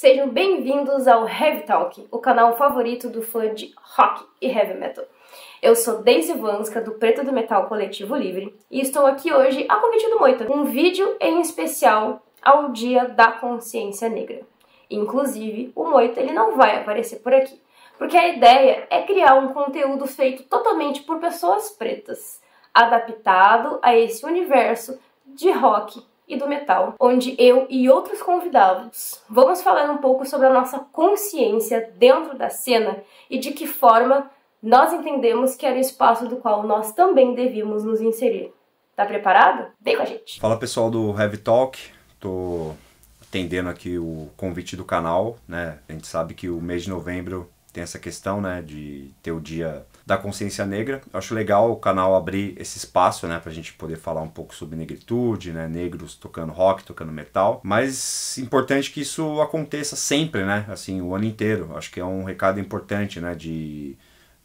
Sejam bem-vindos ao Heavy Talk, o canal favorito do fã de rock e heavy metal. Eu sou Daisy Vanska, do Preto do Metal Coletivo Livre, e estou aqui hoje a convite do Moita, um vídeo em especial ao Dia da Consciência Negra. Inclusive, o Moita ele não vai aparecer por aqui, porque a ideia é criar um conteúdo feito totalmente por pessoas pretas, adaptado a esse universo de rock e do metal, onde eu e outros convidados vamos falar um pouco sobre a nossa consciência dentro da cena e de que forma nós entendemos que era o espaço do qual nós também devíamos nos inserir. Tá preparado? Vem com a gente! Fala pessoal do Heavy Talk, tô atendendo aqui o convite do canal, né? A gente sabe que o mês de novembro tem essa questão, né, de ter o dia da consciência negra. Eu acho legal o canal abrir esse espaço, né, pra gente poder falar um pouco sobre negritude, né, negros tocando rock, tocando metal. Mas importante que isso aconteça sempre, né, assim, o ano inteiro. Acho que é um recado importante, né, de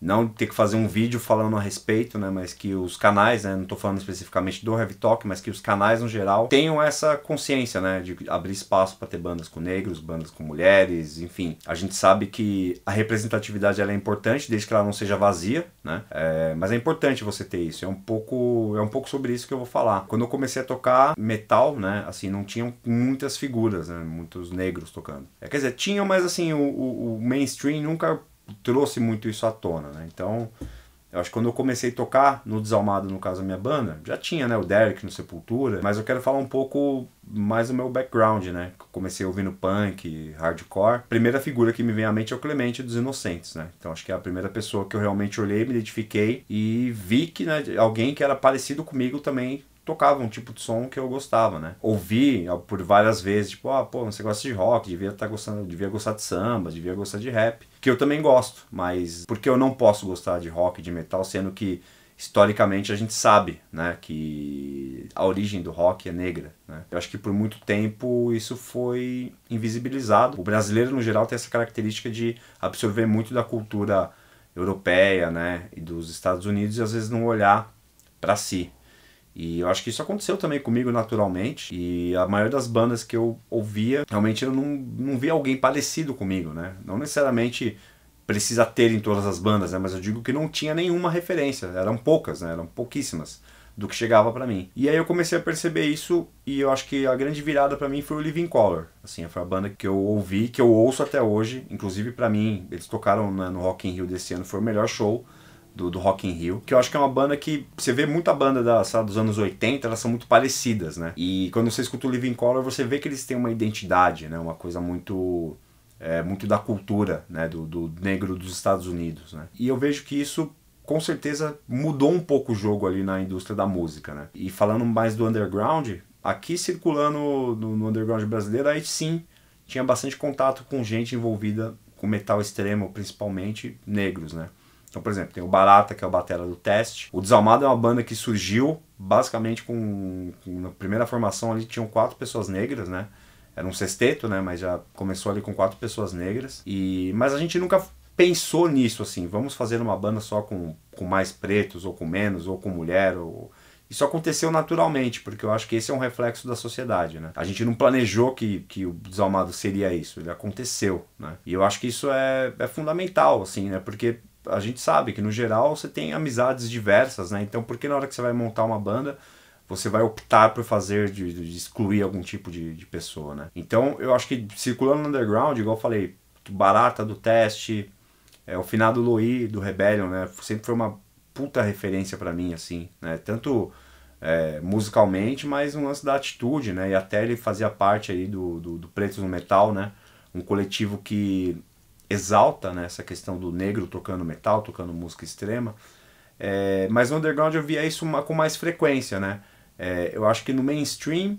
não ter que fazer um vídeo falando a respeito, né, mas que os canais, né, não estou falando especificamente do Heavy Talk, mas que os canais no geral tenham essa consciência, né, de abrir espaço para ter bandas com negros, bandas com mulheres, enfim. A gente sabe que a representatividade ela é importante, desde que ela não seja vazia, né, é, mas é importante você ter isso. É um pouco, é um pouco sobre isso que eu vou falar. Quando eu comecei a tocar metal, né, assim, não tinham muitas figuras, né, muitos negros tocando. É, quer dizer, tinham, mas assim, o, o, o mainstream nunca trouxe muito isso à tona, né? Então, eu acho que quando eu comecei a tocar no Desalmado, no caso da minha banda, já tinha, né, o Derek no Sepultura, mas eu quero falar um pouco mais do meu background, né? Comecei ouvindo punk, hardcore. Primeira figura que me vem à mente é o Clemente dos Inocentes, né? Então acho que é a primeira pessoa que eu realmente olhei, me identifiquei e vi que né, alguém que era parecido comigo também tocava um tipo de som que eu gostava, né? Ouvi por várias vezes, tipo, ah, pô, você gosta de rock, devia estar tá gostando, devia gostar de samba, devia gostar de rap, que eu também gosto, mas porque eu não posso gostar de rock, de metal, sendo que historicamente a gente sabe, né, que a origem do rock é negra, né? Eu acho que por muito tempo isso foi invisibilizado. O brasileiro no geral tem essa característica de absorver muito da cultura europeia, né, e dos Estados Unidos e às vezes não olhar para si. E eu acho que isso aconteceu também comigo naturalmente. E a maioria das bandas que eu ouvia, realmente eu não, não via alguém parecido comigo, né? Não necessariamente precisa ter em todas as bandas, né? Mas eu digo que não tinha nenhuma referência. Eram poucas, né? Eram pouquíssimas do que chegava para mim. E aí eu comecei a perceber isso e eu acho que a grande virada para mim foi o Living Color. Assim, foi a banda que eu ouvi, que eu ouço até hoje. Inclusive para mim, eles tocaram no Rock in Rio desse ano, foi o melhor show do, do Rock in Rio, que eu acho que é uma banda que você vê muita banda da, sabe, dos anos 80, elas são muito parecidas, né? E quando você escuta o Living Color, você vê que eles têm uma identidade, né? Uma coisa muito é, muito da cultura, né, do, do negro dos Estados Unidos, né? E eu vejo que isso com certeza mudou um pouco o jogo ali na indústria da música, né? E falando mais do underground, aqui circulando no, no underground brasileiro, aí sim tinha bastante contato com gente envolvida com metal extremo, principalmente negros, né? Então, por exemplo, tem o Barata, que é o batera do teste. O Desalmado é uma banda que surgiu basicamente com, com, na primeira formação ali tinham quatro pessoas negras, né? Era um sexteto, né? Mas já começou ali com quatro pessoas negras. E mas a gente nunca pensou nisso assim. Vamos fazer uma banda só com, com mais pretos ou com menos ou com mulher ou isso aconteceu naturalmente, porque eu acho que esse é um reflexo da sociedade, né? A gente não planejou que, que o Desalmado seria isso, ele aconteceu, né? E eu acho que isso é, é fundamental, assim, né? Porque a gente sabe que no geral você tem amizades diversas, né? Então por que na hora que você vai montar uma banda você vai optar por fazer de, de excluir algum tipo de, de, pessoa, né? Então eu acho que circulando no underground, igual eu falei, Barata do Teste, é, o finado Loi do Rebellion, né? Sempre foi uma puta referência para mim, assim, né? Tanto é, musicalmente, mas um lance da atitude, né? E até ele fazia parte aí do, do, do Pretos no Metal, né? Um coletivo que exalta né, essa questão do negro tocando metal, tocando música extrema. É, mas no underground eu via isso com mais frequência, né? É, eu acho que no mainstream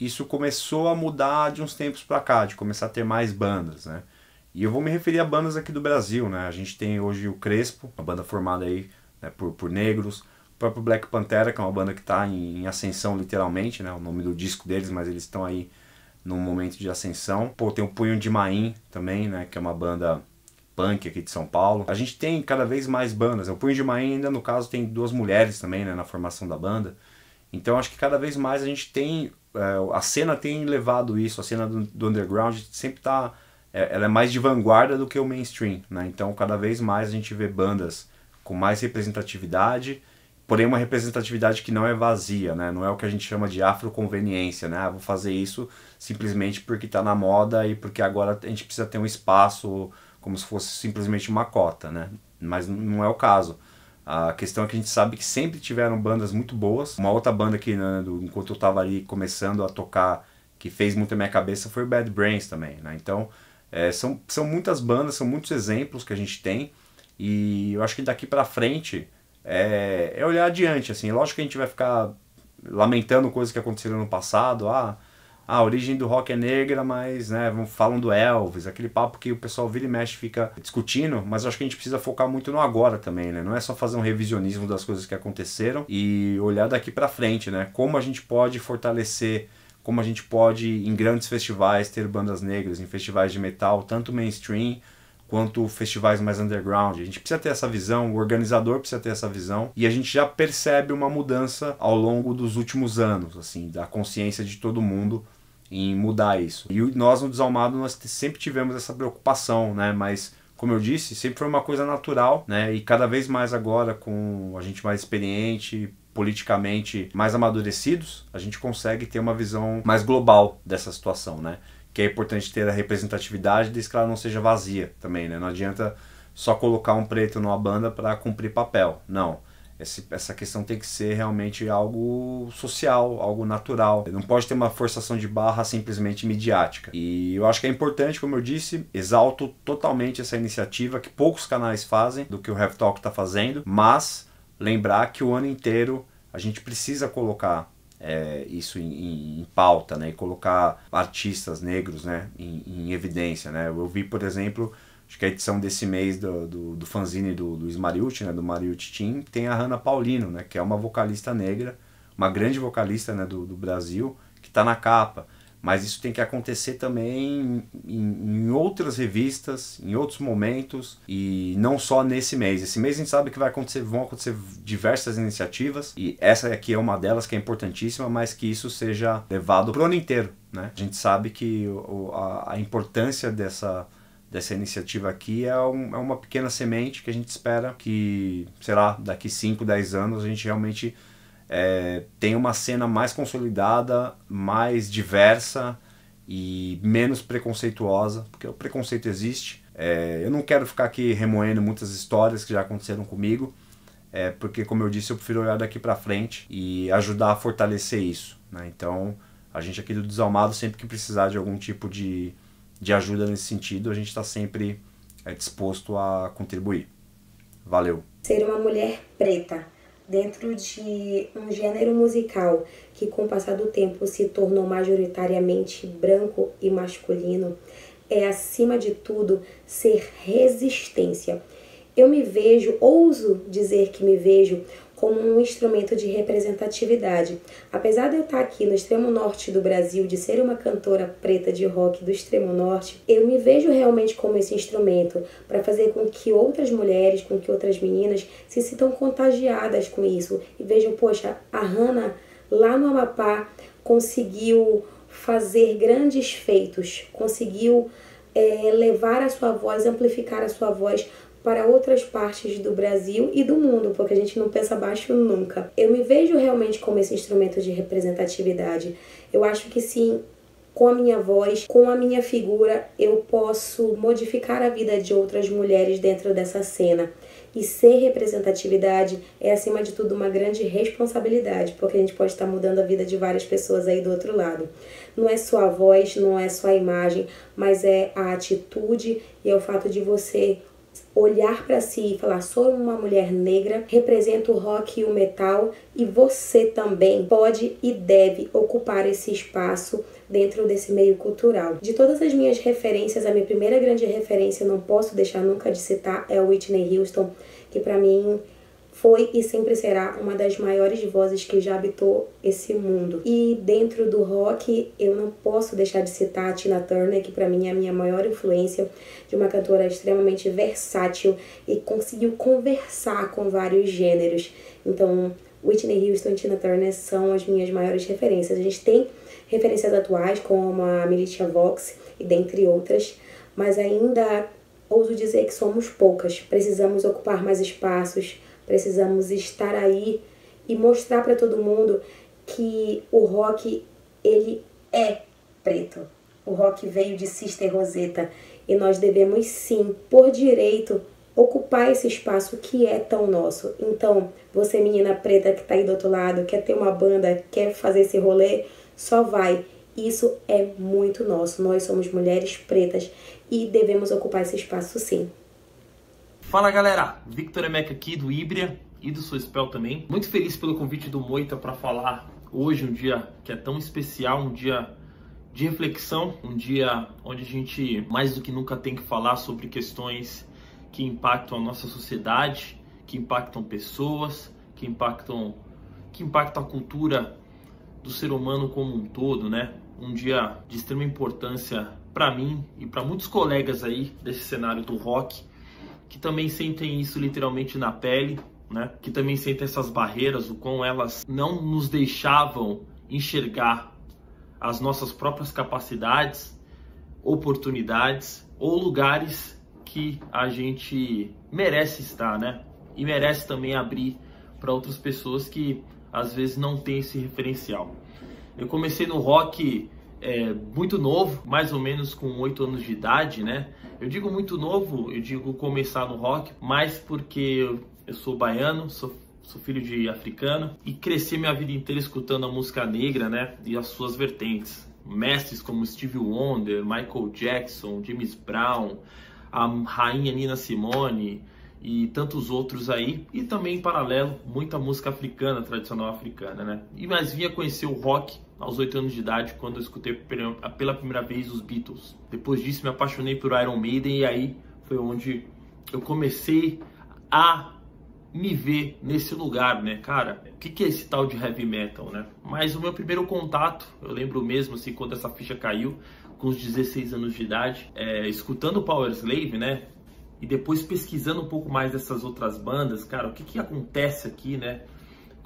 isso começou a mudar de uns tempos para cá, de começar a ter mais bandas, né? E eu vou me referir a bandas aqui do Brasil, né? A gente tem hoje o Crespo, uma banda formada aí né, por, por negros, o próprio Black Pantera, que é uma banda que está em, em ascensão literalmente, né? O nome do disco deles, mas eles estão aí num momento de ascensão. Pô, tem o Punho de Maim também, né, que é uma banda punk aqui de São Paulo. A gente tem cada vez mais bandas. O Punho de Maim ainda no caso tem duas mulheres também, né, na formação da banda. Então acho que cada vez mais a gente tem é, a cena tem levado isso, a cena do, do underground sempre está é, ela é mais de vanguarda do que o mainstream, né? Então cada vez mais a gente vê bandas com mais representatividade, porém uma representatividade que não é vazia, né? Não é o que a gente chama de afroconveniência, né? Ah, vou fazer isso simplesmente porque está na moda e porque agora a gente precisa ter um espaço como se fosse simplesmente uma cota, né? Mas não é o caso. A questão é que a gente sabe que sempre tiveram bandas muito boas. Uma outra banda que, né, enquanto eu estava ali começando a tocar, que fez muito a minha cabeça, foi o Bad Brains também, né? Então, é, são, são muitas bandas, são muitos exemplos que a gente tem. E eu acho que daqui para frente é, é olhar adiante, assim. Lógico que a gente vai ficar lamentando coisas que aconteceram no passado. Ah, a origem do rock é negra, mas né, falam do Elvis, aquele papo que o pessoal vira e mexe fica discutindo, mas acho que a gente precisa focar muito no agora também, né? Não é só fazer um revisionismo das coisas que aconteceram e olhar daqui para frente, né? Como a gente pode fortalecer, como a gente pode em grandes festivais ter bandas negras, em festivais de metal, tanto mainstream quanto festivais mais underground. A gente precisa ter essa visão, o organizador precisa ter essa visão e a gente já percebe uma mudança ao longo dos últimos anos, assim, da consciência de todo mundo em mudar isso. E nós no Desalmado nós sempre tivemos essa preocupação, né? Mas como eu disse, sempre foi uma coisa natural, né? E cada vez mais agora com a gente mais experiente, politicamente mais amadurecidos, a gente consegue ter uma visão mais global dessa situação, né? Que é importante ter a representatividade, desde que ela não seja vazia também, né? Não adianta só colocar um preto numa banda para cumprir papel. Não. Esse, essa questão tem que ser realmente algo social, algo natural. Não pode ter uma forçação de barra simplesmente midiática. E eu acho que é importante, como eu disse, exalto totalmente essa iniciativa que poucos canais fazem do que o Have Talk está fazendo, mas lembrar que o ano inteiro a gente precisa colocar é, isso em, em, pauta, né, e colocar artistas negros, né, em, em, evidência, né. Eu vi, por exemplo, acho que a edição desse mês do, do, do fanzine do Luiz Mariucci, né, do Mariucci Team, tem a Hannah Paulino, né, que é uma vocalista negra, uma grande vocalista, né, do, do Brasil, que está na capa mas isso tem que acontecer também em, em, outras revistas, em outros momentos e não só nesse mês. Esse mês a gente sabe que vai acontecer, vão acontecer diversas iniciativas e essa aqui é uma delas que é importantíssima, mas que isso seja levado para o ano inteiro. Né? A gente sabe que o, a, a, importância dessa, dessa iniciativa aqui é, um, é uma pequena semente que a gente espera que, sei lá, daqui 5, 10 anos a gente realmente é, tem uma cena mais consolidada, mais diversa e menos preconceituosa, porque o preconceito existe. É, eu não quero ficar aqui remoendo muitas histórias que já aconteceram comigo, é, porque, como eu disse, eu prefiro olhar daqui para frente e ajudar a fortalecer isso. Né? Então, a gente aqui do Desalmado, sempre que precisar de algum tipo de, de ajuda nesse sentido, a gente está sempre é, disposto a contribuir. Valeu! Ser uma mulher preta dentro de um gênero musical que com o passar do tempo se tornou majoritariamente branco e masculino, é acima de tudo ser resistência. Eu me vejo, ouso dizer que me vejo como um instrumento de representatividade. Apesar de eu estar aqui no extremo norte do Brasil, de ser uma cantora preta de rock do extremo norte, eu me vejo realmente como esse instrumento para fazer com que outras mulheres, com que outras meninas se sintam contagiadas com isso e vejam, poxa, a Hannah lá no Amapá conseguiu fazer grandes feitos, conseguiu é, levar a sua voz, amplificar a sua voz para outras partes do Brasil e do mundo, porque a gente não pensa baixo nunca. Eu me vejo realmente como esse instrumento de representatividade. Eu acho que sim, com a minha voz, com a minha figura, eu posso modificar a vida de outras mulheres dentro dessa cena. E ser representatividade é, acima de tudo, uma grande responsabilidade, porque a gente pode estar mudando a vida de várias pessoas aí do outro lado. Não é só a voz, não é só a imagem, mas é a atitude e é o fato de você olhar para si e falar: sou uma mulher negra, represento o rock e o metal e você também pode e deve ocupar esse espaço dentro desse meio cultural. De todas as minhas referências, a minha primeira grande referência, não posso deixar nunca de citar, é Whitney Houston, que para mim foi e sempre será uma das maiores vozes que já habitou esse mundo. E dentro do rock, eu não posso deixar de citar a Tina Turner, que para mim é a minha maior influência, de uma cantora extremamente versátil e conseguiu conversar com vários gêneros. Então, Whitney Houston e Tina Turner são as minhas maiores referências. A gente tem referências atuais como a Militia Vox e dentre outras, mas ainda ouso dizer que somos poucas. Precisamos ocupar mais espaços, precisamos estar aí e mostrar para todo mundo que o rock ele é preto. O rock veio de Sister Rosetta e nós devemos sim, por direito, ocupar esse espaço que é tão nosso. Então, você menina preta que está aí do outro lado, quer ter uma banda, quer fazer esse rolê, só vai. Isso é muito nosso. Nós somos mulheres pretas e devemos ocupar esse espaço sim. Fala galera, Victor Emeca aqui do Ibria e do Spell também. Muito feliz pelo convite do Moita para falar hoje, um dia que é tão especial, um dia de reflexão, um dia onde a gente mais do que nunca tem que falar sobre questões que impactam a nossa sociedade, que impactam pessoas, que impactam que impactam a cultura do ser humano como um todo, né? Um dia de extrema importância para mim e para muitos colegas aí desse cenário do rock que também sentem isso literalmente na pele, né? Que também sentem essas barreiras, o quão elas não nos deixavam enxergar as nossas próprias capacidades, oportunidades ou lugares que a gente merece estar, né? E merece também abrir para outras pessoas que às vezes não têm esse referencial. Eu comecei no rock é, muito novo, mais ou menos com 8 anos de idade, né? Eu digo muito novo, eu digo começar no rock, mais porque eu, eu sou baiano, sou, sou filho de africano e cresci minha vida inteira escutando a música negra, né? E as suas vertentes. Mestres como Stevie Wonder, Michael Jackson, James Brown, a rainha Nina Simone e tantos outros aí, e também em paralelo muita música africana, tradicional africana, né? E mais vinha conhecer o rock aos 8 anos de idade, quando eu escutei pela primeira vez os Beatles. Depois disso me apaixonei por Iron Maiden e aí foi onde eu comecei a me ver nesse lugar, né, cara? O que, que é esse tal de heavy metal, né? Mas o meu primeiro contato, eu lembro mesmo assim, quando essa ficha caiu, com os 16 anos de idade, é, escutando Power Slave, né? E depois pesquisando um pouco mais dessas outras bandas, cara, o que, que acontece aqui, né?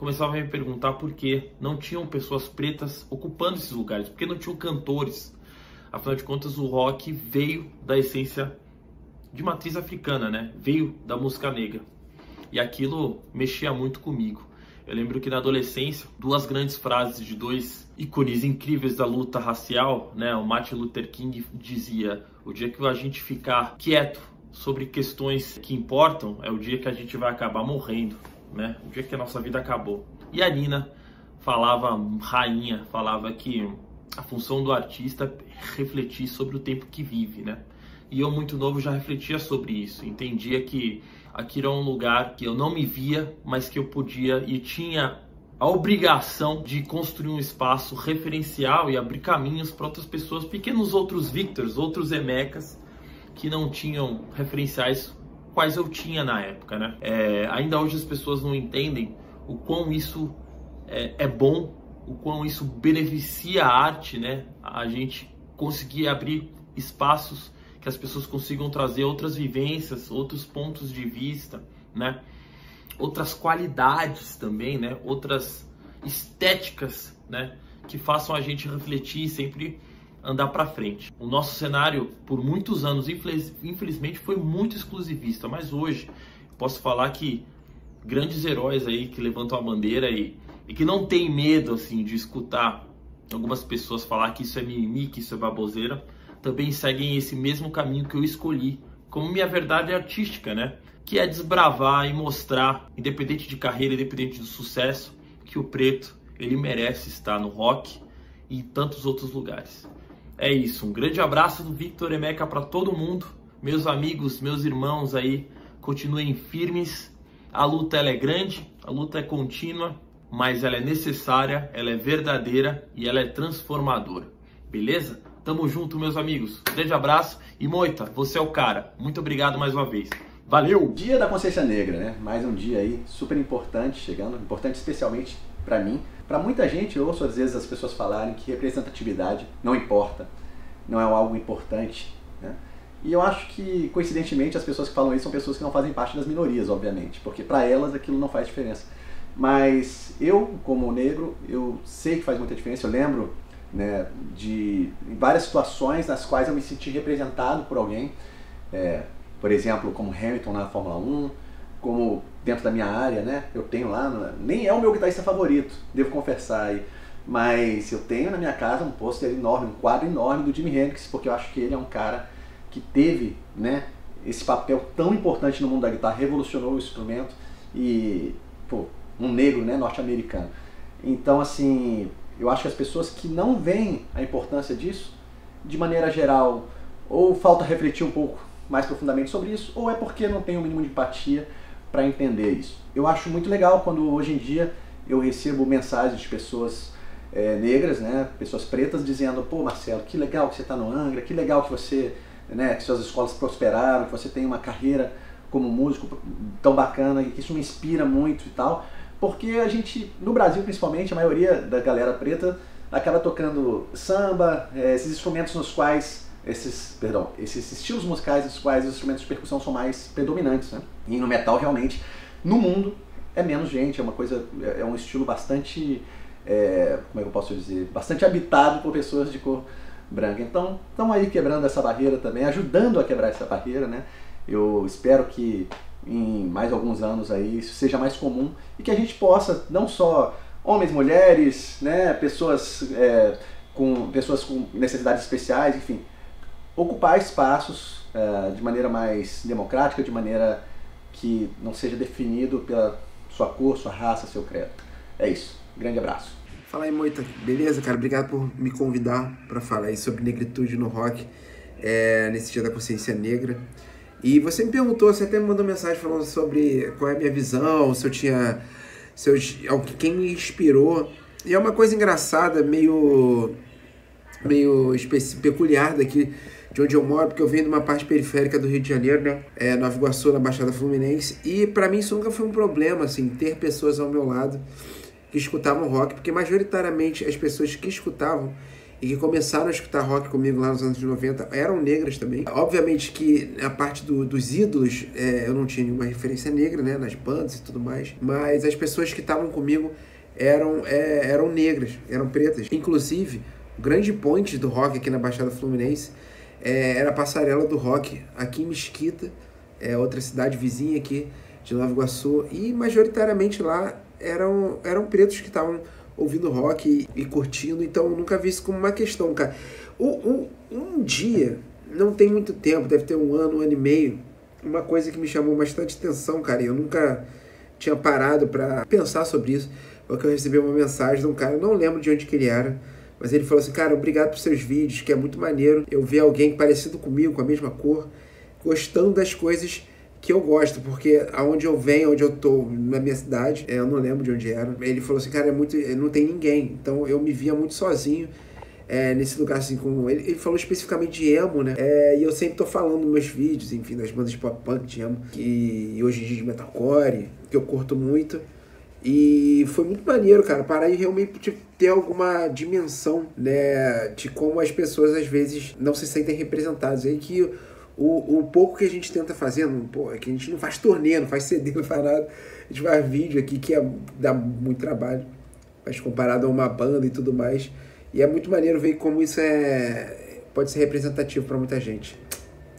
Começava a me perguntar por que não tinham pessoas pretas ocupando esses lugares, porque não tinham cantores. Afinal de contas, o rock veio da essência de matriz africana, né? Veio da música negra. E aquilo mexia muito comigo. Eu lembro que na adolescência, duas grandes frases de dois ícones incríveis da luta racial, né? O Martin Luther King dizia: "O dia que a gente ficar quieto sobre questões que importam é o dia que a gente vai acabar morrendo, né? O dia que a nossa vida acabou". E a Nina falava, rainha, falava que a função do artista é refletir sobre o tempo que vive, né? E eu muito novo já refletia sobre isso, entendia que aquilo era um lugar que eu não me via, mas que eu podia e tinha a obrigação de construir um espaço referencial e abrir caminhos para outras pessoas, pequenos outros Victors, outros Emecas que não tinham referenciais quais eu tinha na época, né? É, ainda hoje as pessoas não entendem o quão isso é, é bom, o quão isso beneficia a arte, né? A gente conseguir abrir espaços que as pessoas consigam trazer outras vivências, outros pontos de vista, né? Outras qualidades também, né? Outras estéticas, né? Que façam a gente refletir sempre andar para frente. O nosso cenário, por muitos anos, infelizmente, foi muito exclusivista, mas hoje posso falar que grandes heróis aí que levantam a bandeira e, e que não tem medo assim de escutar algumas pessoas falar que isso é mimimi, que isso é baboseira, também seguem esse mesmo caminho que eu escolhi, como minha verdade artística, né? Que é desbravar e mostrar, independente de carreira, independente do sucesso, que o preto ele merece estar no rock e em tantos outros lugares. É isso, um grande abraço do Victor Emeca para todo mundo, meus amigos, meus irmãos aí, continuem firmes. A luta ela é grande, a luta é contínua, mas ela é necessária, ela é verdadeira e ela é transformadora. Beleza? Tamo junto, meus amigos. Grande abraço e Moita, você é o cara. Muito obrigado mais uma vez. Valeu! Dia da Consciência Negra, né? Mais um dia aí super importante chegando, importante especialmente para mim. Para muita gente, eu ouço às vezes as pessoas falarem que representatividade não importa, não é algo importante, né? E eu acho que, coincidentemente, as pessoas que falam isso são pessoas que não fazem parte das minorias, obviamente, porque para elas aquilo não faz diferença. Mas eu, como negro, eu sei que faz muita diferença. Eu lembro né, de várias situações nas quais eu me senti representado por alguém, é, por exemplo, como Hamilton na Fórmula 1, como dentro da minha área, né, eu tenho lá, nem é o meu guitarrista favorito, devo confessar aí, mas eu tenho na minha casa um pôster enorme, um quadro enorme do Jimi Hendrix, porque eu acho que ele é um cara que teve, né, esse papel tão importante no mundo da guitarra, revolucionou o instrumento e, pô, um negro, né, norte-americano. Então, assim, eu acho que as pessoas que não veem a importância disso, de maneira geral, ou falta refletir um pouco mais profundamente sobre isso, ou é porque não tem o um mínimo de empatia para entender isso. Eu acho muito legal quando hoje em dia eu recebo mensagens de pessoas é, negras, né, pessoas pretas, dizendo: pô, Marcelo, que legal que você está no Angra, que legal que você, né, que suas escolas prosperaram, que você tem uma carreira como músico tão bacana que isso me inspira muito e tal porque a gente, no Brasil principalmente, a maioria da galera preta acaba tocando samba, é, esses instrumentos nos quais, esses, perdão, esses estilos musicais nos quais os instrumentos de percussão são mais predominantes, né? E no metal realmente, no mundo, é menos gente, é uma coisa, é, é um estilo bastante, é, como é que eu posso dizer, bastante habitado por pessoas de cor branca. Então, estão aí quebrando essa barreira também, ajudando a quebrar essa barreira, né? Eu espero que em mais alguns anos aí isso seja mais comum e que a gente possa não só homens, mulheres, né, pessoas é, com pessoas com necessidades especiais, enfim, ocupar espaços é, de maneira mais democrática, de maneira que não seja definido pela sua cor, sua raça, seu credo. É isso. Grande abraço. Fala aí, Moita. Beleza, cara? Obrigado por me convidar para falar aí sobre negritude no rock é, nesse Dia da Consciência Negra. E você me perguntou, você até me mandou mensagem falando sobre qual é a minha visão, se eu tinha. Se eu, quem me inspirou. E é uma coisa engraçada, meio. meio peculiar daqui de onde eu moro, porque eu venho de uma parte periférica do Rio de Janeiro, né? É, Nova Iguaçu, na Baixada Fluminense. E para mim isso nunca foi um problema, assim, ter pessoas ao meu lado que escutavam rock, porque majoritariamente as pessoas que escutavam e que começaram a escutar rock comigo lá nos anos 90 eram negras também. Obviamente que a parte do, dos ídolos é, eu não tinha nenhuma referência negra, né, nas bandas e tudo mais, mas as pessoas que estavam comigo eram, é, eram negras, eram pretas. Inclusive, o grande ponte do rock aqui na Baixada Fluminense é, era a passarela do rock aqui em Mesquita, é outra cidade vizinha aqui de Nova Iguaçu, e majoritariamente lá eram, eram pretos que estavam ouvindo rock e, e, curtindo, então eu nunca vi isso como uma questão, cara. Um, um, dia, não tem muito tempo, deve ter um ano, um ano e meio, uma coisa que me chamou bastante atenção, cara, e eu nunca tinha parado para pensar sobre isso, porque eu recebi uma mensagem de um cara, não lembro de onde que ele era, mas ele falou assim, cara, obrigado por seus vídeos, que é muito maneiro eu ver alguém parecido comigo, com a mesma cor, gostando das coisas que eu gosto, porque aonde eu venho, onde eu tô, na minha cidade, é, eu não lembro de onde era, ele falou assim, cara, é muito, não tem ninguém. Então eu me via muito sozinho. É, nesse lugar assim com ele, ele falou especificamente de emo, né? É, e eu sempre tô falando nos meus vídeos, enfim, das bandas de pop punk, de emo, que hoje em dia de metalcore, que eu curto muito. E foi muito maneiro, cara, parar e realmente ter alguma dimensão, né, de como as pessoas às vezes não se sentem representadas. Aí que o, o pouco que a gente tenta fazer, não, pô, é que a gente não faz torneio, não faz CD, não faz nada. A gente faz vídeo aqui que é, dá muito trabalho, mas comparado a uma banda e tudo mais. E é muito maneiro ver como isso é pode ser representativo para muita gente.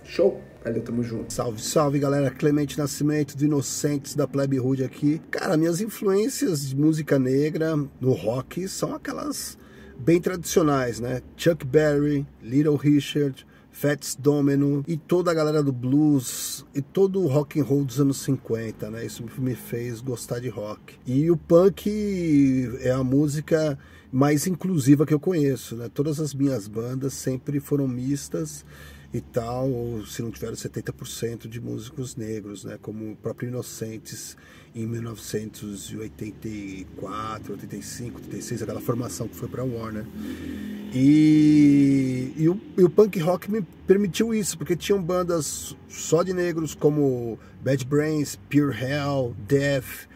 Show! Valeu, tamo junto. Salve, salve, galera. Clemente Nascimento, do Inocentes, da Plebe Hood aqui. Cara, minhas influências de música negra no rock são aquelas bem tradicionais, né? Chuck Berry, Little Richard, Fats Domino e toda a galera do blues e todo o rock and roll dos anos 50, né? Isso me fez gostar de rock. E o punk é a música mais inclusiva que eu conheço, né? Todas as minhas bandas sempre foram mistas e tal, ou se não tiveram 70% de músicos negros, né? Como o próprio Inocentes em 1984, 85, 86, aquela formação que foi para Warner. E, e, o, e o punk rock me permitiu isso, porque tinham bandas só de negros como Bad Brains, Pure Hell, Death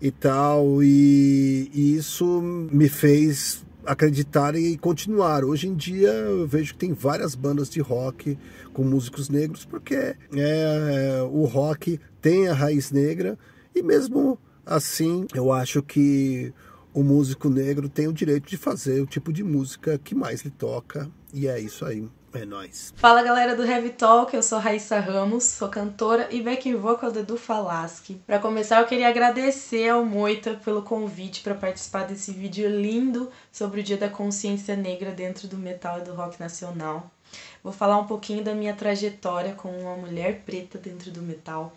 e tal, e, e isso me fez acreditar e continuar. Hoje em dia eu vejo que tem várias bandas de rock com músicos negros, porque é, o rock tem a raiz negra e mesmo assim eu acho que o músico negro tem o direito de fazer o tipo de música que mais lhe toca. E é isso aí. É nóis. Fala galera do Heavy Talk, eu sou Raíssa Ramos, sou cantora e back vocal do Edu Falaschi. Para começar, eu queria agradecer ao Moita pelo convite para participar desse vídeo lindo sobre o Dia da Consciência Negra dentro do metal e do rock nacional. Vou falar um pouquinho da minha trajetória como uma mulher preta dentro do metal.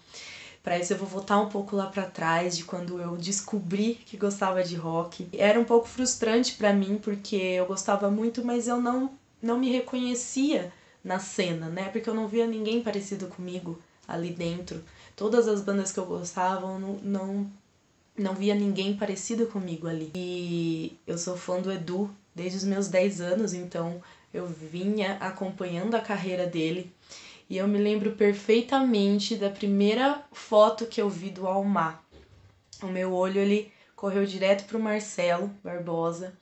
Para isso eu vou voltar um pouco lá para trás de quando eu descobri que gostava de rock. Era um pouco frustrante para mim porque eu gostava muito, mas eu não não me reconhecia na cena, né? Porque eu não via ninguém parecido comigo ali dentro. Todas as bandas que eu gostava, eu não, não, não via ninguém parecido comigo ali. E eu sou fã do Edu desde os meus 10 anos, então eu vinha acompanhando a carreira dele. E eu me lembro perfeitamente da primeira foto que eu vi do Almar. O meu olho ele correu direto pro Marcelo Barbosa.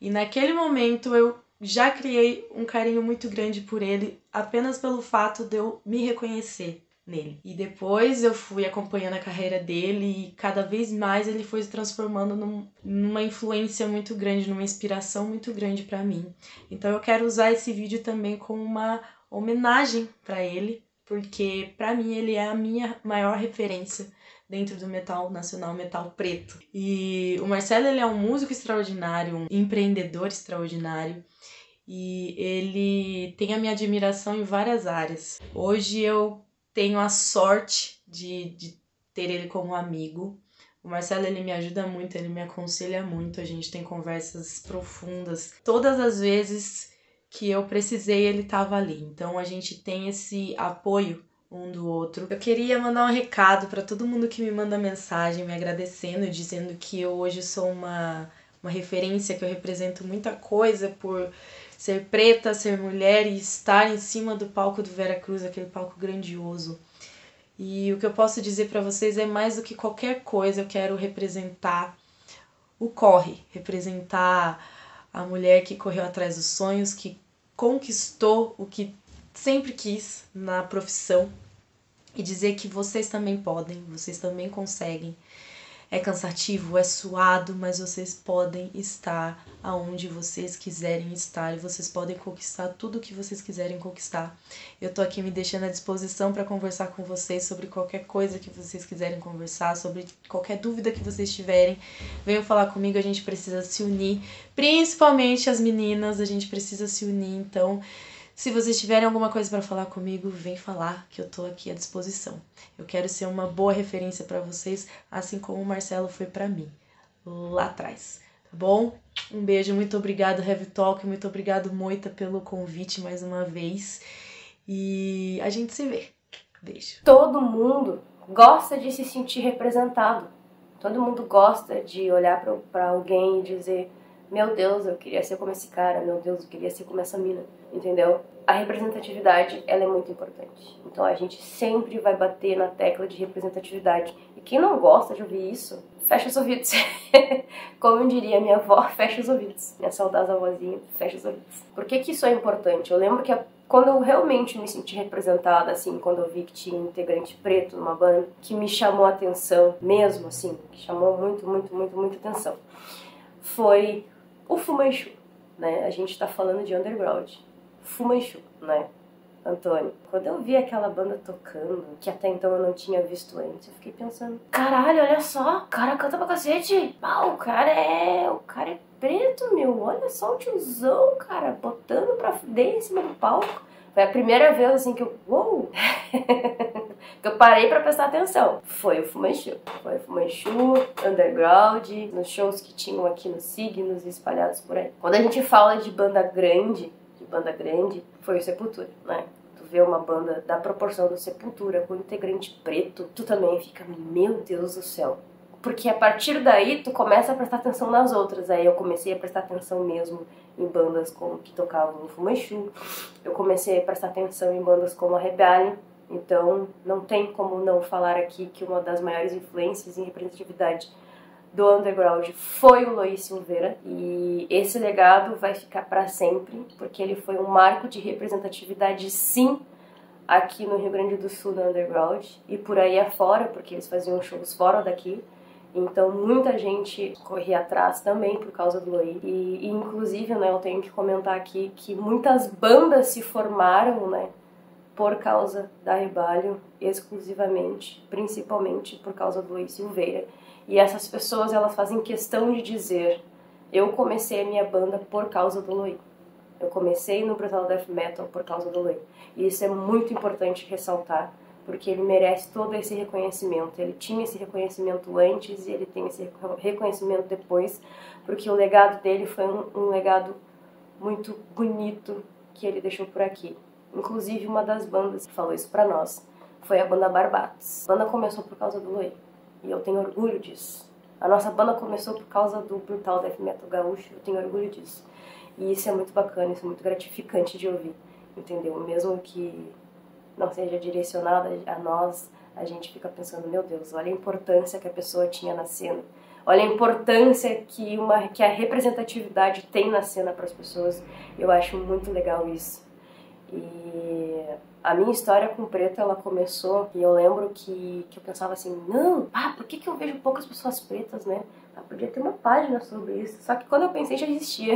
E naquele momento eu já criei um carinho muito grande por ele apenas pelo fato de eu me reconhecer nele. E depois eu fui acompanhando a carreira dele e cada vez mais ele foi se transformando num, numa influência muito grande, numa inspiração muito grande para mim. Então eu quero usar esse vídeo também como uma homenagem para ele, porque para mim ele é a minha maior referência dentro do metal nacional, metal preto. E o Marcelo ele é um músico extraordinário, um empreendedor extraordinário e ele tem a minha admiração em várias áreas. Hoje eu tenho a sorte de, de ter ele como amigo. O Marcelo ele me ajuda muito, ele me aconselha muito, a gente tem conversas profundas. Todas as vezes que eu precisei, ele estava ali. Então a gente tem esse apoio um do outro. Eu queria mandar um recado para todo mundo que me manda mensagem me agradecendo, dizendo que eu hoje sou uma, uma referência, que eu represento muita coisa por ser preta, ser mulher e estar em cima do palco do Vera Cruz, aquele palco grandioso. E o que eu posso dizer para vocês é mais do que qualquer coisa, eu quero representar o corre, representar a mulher que correu atrás dos sonhos, que conquistou o que sempre quis na profissão e dizer que vocês também podem, vocês também conseguem. É cansativo, é suado, mas vocês podem estar aonde vocês quiserem estar e vocês podem conquistar tudo o que vocês quiserem conquistar. Eu tô aqui me deixando à disposição para conversar com vocês sobre qualquer coisa que vocês quiserem conversar, sobre qualquer dúvida que vocês tiverem. Venham falar comigo, a gente precisa se unir, principalmente as meninas, a gente precisa se unir, então se vocês tiverem alguma coisa para falar comigo, vem falar que eu tô aqui à disposição. Eu quero ser uma boa referência para vocês, assim como o Marcelo foi para mim lá atrás. Tá bom? Um beijo, muito obrigado Heavy Talk, muito obrigado Moita pelo convite mais uma vez. E a gente se vê. Beijo. Todo mundo gosta de se sentir representado. Todo mundo gosta de olhar para alguém e dizer: Meu Deus, eu queria ser como esse cara, meu Deus, eu queria ser como essa mina entendeu? A representatividade, ela é muito importante. Então a gente sempre vai bater na tecla de representatividade. E quem não gosta de ouvir isso, fecha os ouvidos. Como diria minha avó, fecha os ouvidos. Minha saudosa avózinha, fecha os ouvidos. Por que que isso é importante? Eu lembro que quando eu realmente me senti representada, assim, quando eu vi que tinha um integrante preto numa banda, que me chamou a atenção, mesmo assim, que chamou muito, muito, muito, muito atenção, foi o Fumanchu, né? A gente tá falando de underground. Fumanchu, né? Antônio, quando eu vi aquela banda tocando, que até então eu não tinha visto antes, eu fiquei pensando, caralho, olha só, o cara canta pra cacete. Ah, o cara é. O cara é preto, meu. Olha só o tiozão, cara, botando pra fuder em cima do palco. Foi a primeira vez assim que eu. Uou! que eu parei para prestar atenção. Foi o Fumanchu. Foi o Fumanchu, Underground, nos shows que tinham aqui no Signos espalhados por aí. Quando a gente fala de banda grande, banda grande foi o Sepultura, né? Tu vê uma banda da proporção do Sepultura com integrante preto, tu também fica, meu Deus do céu. Porque a partir daí tu começa a prestar atenção nas outras. Aí eu comecei a prestar atenção mesmo em bandas como que tocavam no Fumanchu. Eu comecei a prestar atenção em bandas como a Rebellion. Então não tem como não falar aqui que uma das maiores influências em representatividade do underground foi o Luiz Silveira e esse legado vai ficar para sempre porque ele foi um marco de representatividade sim aqui no Rio Grande do Sul do underground e por aí afora porque eles faziam shows fora daqui Então muita gente corria atrás também por causa do Loi. E, e, inclusive, né, eu tenho que comentar aqui que muitas bandas se formaram, né, por causa da Rebalho, exclusivamente, principalmente por causa do Loi Silveira. E essas pessoas, elas fazem questão de dizer, eu comecei a minha banda por causa do Loi. Eu comecei no Brutal Death Metal por causa do Loi. E isso é muito importante ressaltar, porque ele merece todo esse reconhecimento. Ele tinha esse reconhecimento antes e ele tem esse reconhecimento depois, porque o legado dele foi um, um legado muito bonito que ele deixou por aqui. Inclusive, uma das bandas que falou isso pra nós foi a banda Barbatos. A banda começou por causa do Loi, e eu tenho orgulho disso. A nossa banda começou por causa do brutal death metal gaúcho, eu tenho orgulho disso. E isso é muito bacana, isso é muito gratificante de ouvir, entendeu? Mesmo que não seja direcionada a nós, a gente fica pensando, meu Deus, olha a importância que a pessoa tinha na cena. Olha a importância que, uma, que a representatividade tem na cena para as pessoas. Eu acho muito legal isso. E a minha história com preto, ela começou e eu lembro que, que eu pensava assim, não, ah, por que, que eu vejo poucas pessoas pretas, né? Ah, podia ter uma página sobre isso. Só que quando eu pensei já existia.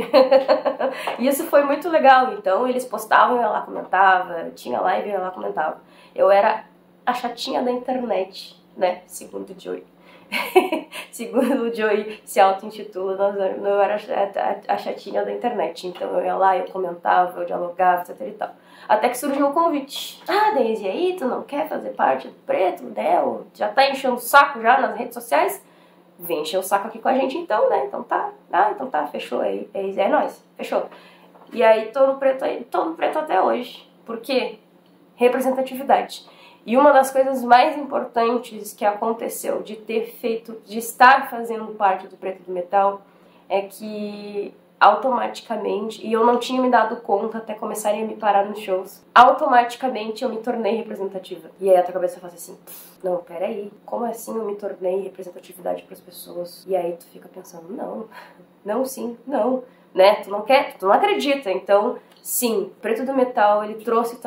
e isso foi muito legal. Então eles postavam e lá comentava, tinha live e lá comentava. Eu era a chatinha da internet, né? Segundo o Joey. Segundo o Joey se auto-intitula, eu era a chatinha da internet. Então eu ia lá, eu comentava, eu dialogava, etc e tal. Até que surgiu o convite. Ah, Daisy, aí tu não quer fazer parte do Preto, Del? Já tá enchendo o saco já nas redes sociais? Vem encher o saco aqui com a gente então, né? Então tá. Ah, então tá, fechou aí. É, é nóis, fechou. E aí tô no preto tô no preto até hoje. Por quê? Representatividade. E uma das coisas mais importantes que aconteceu de ter feito, de estar fazendo parte do Preto do Metal, é que automaticamente, e eu não tinha me dado conta até começarem a me parar nos shows, automaticamente eu me tornei representativa. E aí a tua cabeça faz assim, não, peraí, como assim eu me tornei representatividade para as pessoas? E aí tu fica pensando, não, não sim, não, né? Tu não quer, tu não acredita. Então, sim, Preto do Metal, ele trouxe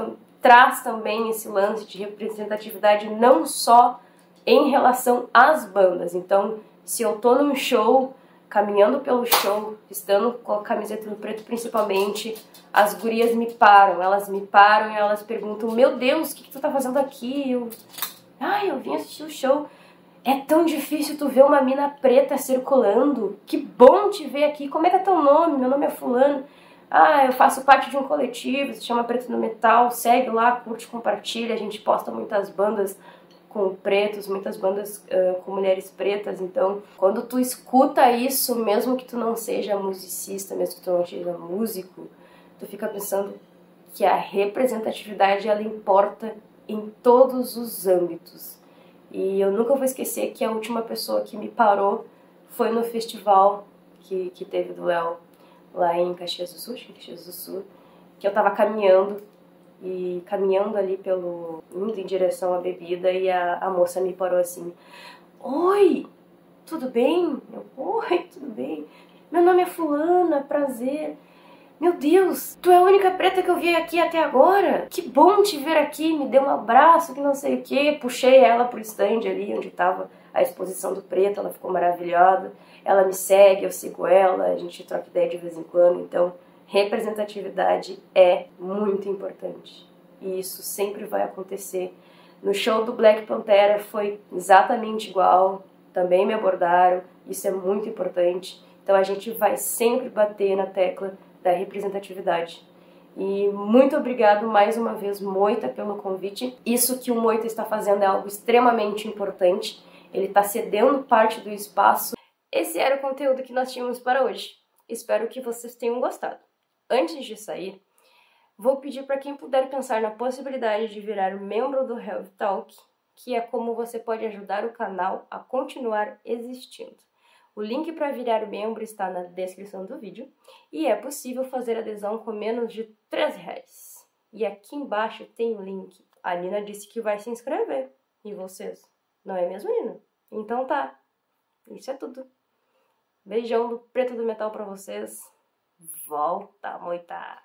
traz também esse lance de representatividade não só em relação às bandas. Então, se eu tô num show, caminhando pelo show, estando com a camiseta no preto principalmente, as gurias me param, elas me param e elas perguntam: Meu Deus, o que, que tu tá fazendo aqui? Eu, ai, eu vim assistir o show. É tão difícil tu ver uma mina preta circulando. Que bom te ver aqui. Como é que é teu nome? Meu nome é Fulano. Ah, eu faço parte de um coletivo, se chama Preto no Metal, segue lá, curte, compartilha, a gente posta muitas bandas com pretos, muitas bandas uh, com mulheres pretas, então quando tu escuta isso, mesmo que tu não seja musicista, mesmo que tu não seja músico, tu fica pensando que a representatividade ela importa em todos os âmbitos. E eu nunca vou esquecer que a última pessoa que me parou foi no festival que, que teve do Léo lá em Caxias do Sul, em Caxias do Sul, que eu tava caminhando e caminhando ali pelo indo em direção à bebida e a, a moça me parou assim: "Oi, tudo bem?" Eu: "Oi, tudo bem. Meu nome é fulana, prazer." Meu Deus, tu é a única preta que eu vi aqui até agora? Que bom te ver aqui, me deu um abraço, que não sei o que. Puxei ela pro stand ali onde tava a exposição do preto, ela ficou maravilhada. Ela me segue, eu sigo ela, a gente troca ideia de vez em quando. Então, representatividade é muito importante. E isso sempre vai acontecer. No show do Black Pantera foi exatamente igual, também me abordaram, isso é muito importante. Então a gente vai sempre bater na tecla da representatividade. E muito obrigado mais uma vez, Moita, pelo convite. Isso que o Moita está fazendo é algo extremamente importante. Ele está cedendo parte do espaço. Esse era o conteúdo que nós tínhamos para hoje. Espero que vocês tenham gostado. Antes de sair, vou pedir para quem puder pensar na possibilidade de virar membro do Health Talk, que é como você pode ajudar o canal a continuar existindo. O link para virar membro está na descrição do vídeo e é possível fazer adesão com menos de 3 reais. E aqui embaixo tem o link. A Nina disse que vai se inscrever. E vocês? Não é mesmo, Nina? Então tá. Isso é tudo. Beijão do Preto do Metal para vocês. Volta, moita!